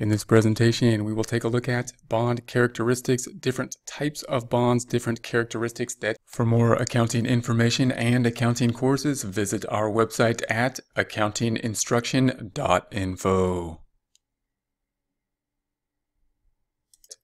In this presentation, we will take a look at bond characteristics, different types of bonds, different characteristics that for more accounting information and accounting courses, visit our website at accountinginstruction.info.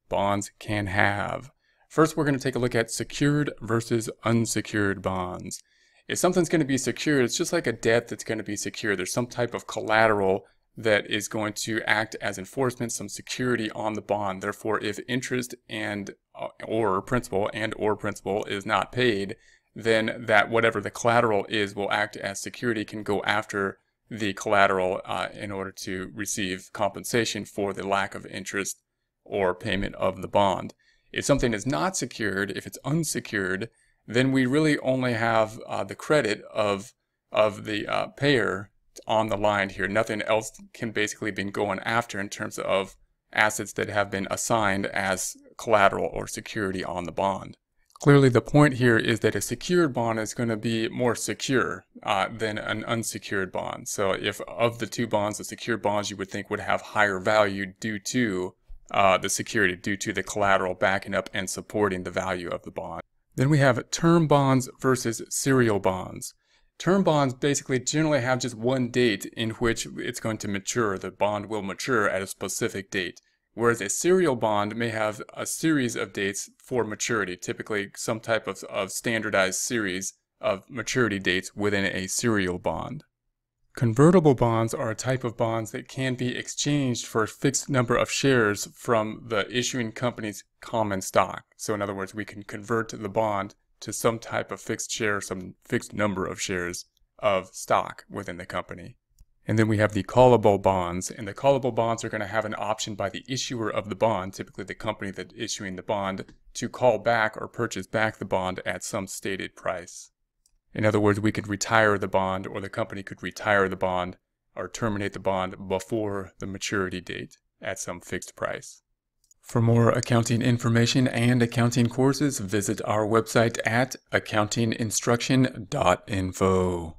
Bonds can have. First, we're going to take a look at secured versus unsecured bonds. If something's going to be secured, it's just like a debt that's going to be secured. There's some type of collateral that is going to act as enforcement, some security on the bond. Therefore, if interest and uh, or principal and or principal is not paid, then that whatever the collateral is will act as security, can go after the collateral uh, in order to receive compensation for the lack of interest or payment of the bond. If something is not secured, if it's unsecured, then we really only have uh, the credit of of the uh, payer on the line here. Nothing else can basically be going after in terms of assets that have been assigned as collateral or security on the bond. Clearly, the point here is that a secured bond is going to be more secure uh, than an unsecured bond. So if of the two bonds, the secured bonds you would think would have higher value due to uh, the security, due to the collateral backing up and supporting the value of the bond. Then we have term bonds versus serial bonds. Term bonds basically generally have just one date in which it's going to mature. The bond will mature at a specific date. Whereas a serial bond may have a series of dates for maturity, typically some type of, of standardized series of maturity dates within a serial bond. Convertible bonds are a type of bonds that can be exchanged for a fixed number of shares from the issuing company's common stock. So in other words, we can convert the bond to some type of fixed share, some fixed number of shares of stock within the company. And then we have the callable bonds, and the callable bonds are going to have an option by the issuer of the bond, typically the company that issuing the bond, to call back or purchase back the bond at some stated price. In other words, we could retire the bond, or the company could retire the bond, or terminate the bond before the maturity date at some fixed price. For more accounting information and accounting courses, visit our website at accountinginstruction.info.